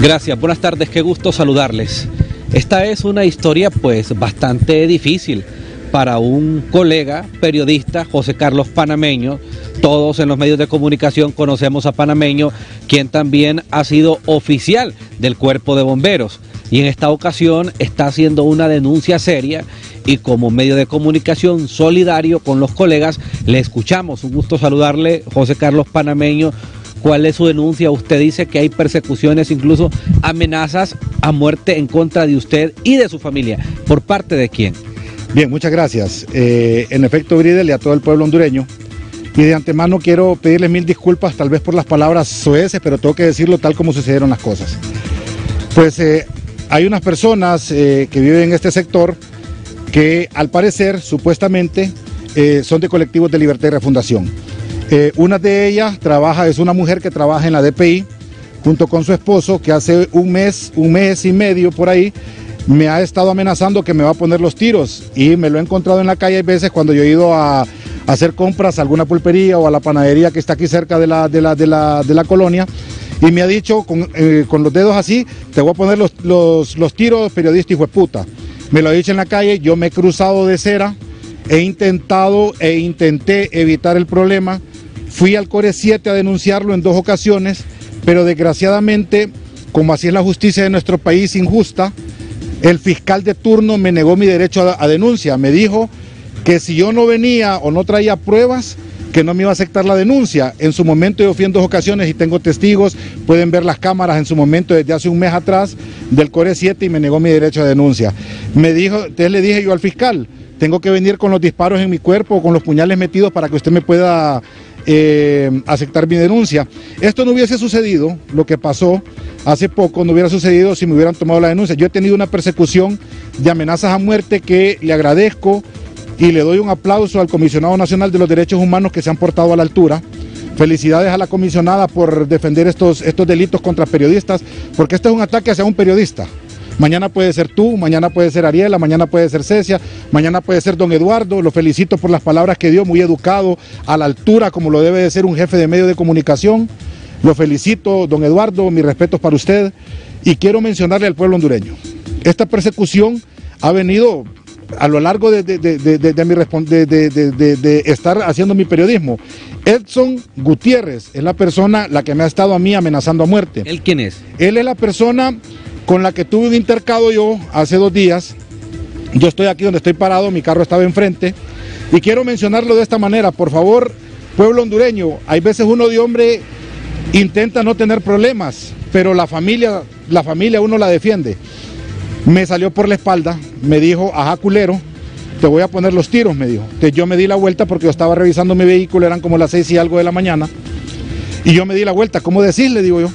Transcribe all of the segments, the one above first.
Gracias, buenas tardes, qué gusto saludarles. Esta es una historia pues bastante difícil para un colega periodista, José Carlos Panameño. Todos en los medios de comunicación conocemos a Panameño, quien también ha sido oficial del cuerpo de bomberos. Y en esta ocasión está haciendo una denuncia seria y como medio de comunicación solidario con los colegas, le escuchamos. Un gusto saludarle, José Carlos Panameño. ¿Cuál es su denuncia? Usted dice que hay persecuciones, incluso amenazas a muerte en contra de usted y de su familia. ¿Por parte de quién? Bien, muchas gracias. Eh, en efecto, Bridel y a todo el pueblo hondureño. Y de antemano quiero pedirles mil disculpas, tal vez por las palabras soeces, pero tengo que decirlo tal como sucedieron las cosas. Pues eh, hay unas personas eh, que viven en este sector que al parecer, supuestamente, son de colectivos de libertad y refundación. Una de ellas trabaja, es una mujer que trabaja en la DPI junto con su esposo, que hace un mes, un mes y medio por ahí, me ha estado amenazando que me va a poner los tiros y me lo he encontrado en la calle a veces cuando yo he ido a, hacer compras a alguna pulpería o a la panadería que está aquí cerca de la, de la, colonia y me ha dicho eh, con, los dedos así, te voy a poner los, los, tiros periodista hijo de puta. Me lo ha dicho en la calle, yo me he cruzado de cera, he intentado e intenté evitar el problema, fui al Core 7 a denunciarlo en dos ocasiones, pero desgraciadamente, como así es la justicia de nuestro país injusta, el fiscal de turno me negó mi derecho a, denuncia. Me dijo que si yo no venía o no traía pruebas, que no me iba a aceptar la denuncia. En su momento yo fui en dos ocasiones y tengo testigos, pueden ver las cámaras en su momento desde hace un mes atrás del Core 7 y me negó mi derecho a denuncia. Me dijo, entonces le dije yo al fiscal, tengo que venir con los disparos en mi cuerpo, con los puñales metidos para que usted me pueda eh, aceptar mi denuncia. Esto no hubiese sucedido, lo que pasó hace poco, no hubiera sucedido si me hubieran tomado la denuncia. Yo he tenido una persecución de amenazas a muerte que le agradezco y le doy un aplauso al Comisionado Nacional de los Derechos Humanos que se han portado a la altura. Felicidades a la comisionada por defender estos, estos delitos contra periodistas, porque este es un ataque hacia un periodista. Mañana puede ser tú, mañana puede ser Ariela, mañana puede ser Cecia, mañana puede ser don Eduardo. Lo felicito por las palabras que dio, muy educado, a la altura como lo debe de ser un jefe de medio de comunicación. Lo felicito, don Eduardo, mis respetos para usted. Y quiero mencionarle al pueblo hondureño. Esta persecución ha venido a lo largo de, de, estar haciendo mi periodismo. Edson Gutiérrez es la persona la que me ha estado a mí amenazando a muerte. ¿Él quién es? Él es la persona con la que tuve un intercado yo hace dos días. Yo estoy aquí donde estoy parado, mi carro estaba enfrente. Y quiero mencionarlo de esta manera, por favor, pueblo hondureño, hay veces uno de hombre intenta no tener problemas, pero la familia, la familia uno la defiende. Me salió por la espalda, me dijo, ajá culero, te voy a poner los tiros, me dijo. Entonces yo me di la vuelta porque yo estaba revisando mi vehículo, eran como las seis y algo de la mañana. Y yo me di la vuelta, ¿cómo decirle? Digo yo.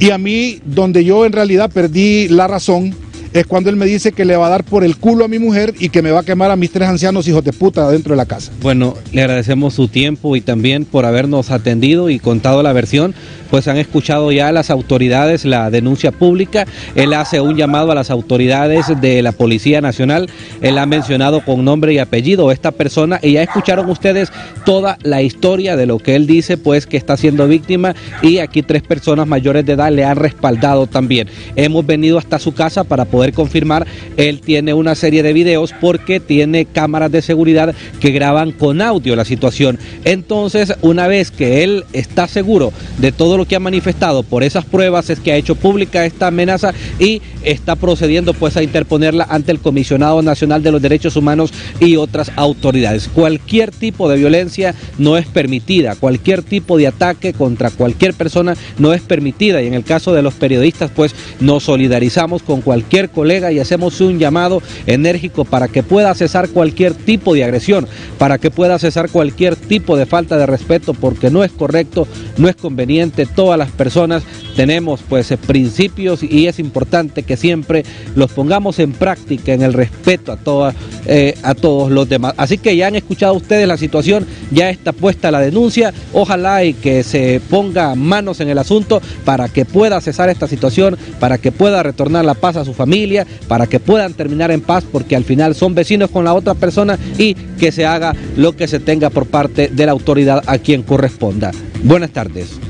Y a mí, donde yo en realidad perdí la razón, es cuando él me dice que le va a dar por el culo a mi mujer y que me va a quemar a mis tres ancianos hijos de puta dentro de la casa. Bueno, le agradecemos su tiempo y también por habernos atendido y contado la versión pues han escuchado ya las autoridades la denuncia pública. Él hace un llamado a las autoridades de la Policía Nacional. Él ha mencionado con nombre y apellido esta persona y ya escucharon ustedes toda la historia de lo que él dice, pues que está siendo víctima y aquí tres personas mayores de edad le han respaldado también. Hemos venido hasta su casa para poder confirmar. Él tiene una serie de videos porque tiene cámaras de seguridad que graban con audio la situación. Entonces, una vez que él está seguro de todo lo que ha manifestado por esas pruebas es que ha hecho pública esta amenaza y está procediendo pues a interponerla ante el Comisionado Nacional de los Derechos Humanos y otras autoridades. Cualquier tipo de violencia no es permitida, cualquier tipo de ataque contra cualquier persona no es permitida y en el caso de los periodistas pues nos solidarizamos con cualquier colega y hacemos un llamado enérgico para que pueda cesar cualquier tipo de agresión, para que pueda cesar cualquier tipo de falta de respeto porque no es correcto, no es conveniente todas las personas tenemos pues principios y es importante que siempre los pongamos en práctica en el respeto a, todas, eh, a todos los demás. Así que ya han escuchado ustedes la situación, ya está puesta la denuncia, ojalá y que se ponga manos en el asunto para que pueda cesar esta situación, para que pueda retornar la paz a su familia, para que puedan terminar en paz porque al final son vecinos con la otra persona y que se haga lo que se tenga por parte de la autoridad a quien corresponda. Buenas tardes.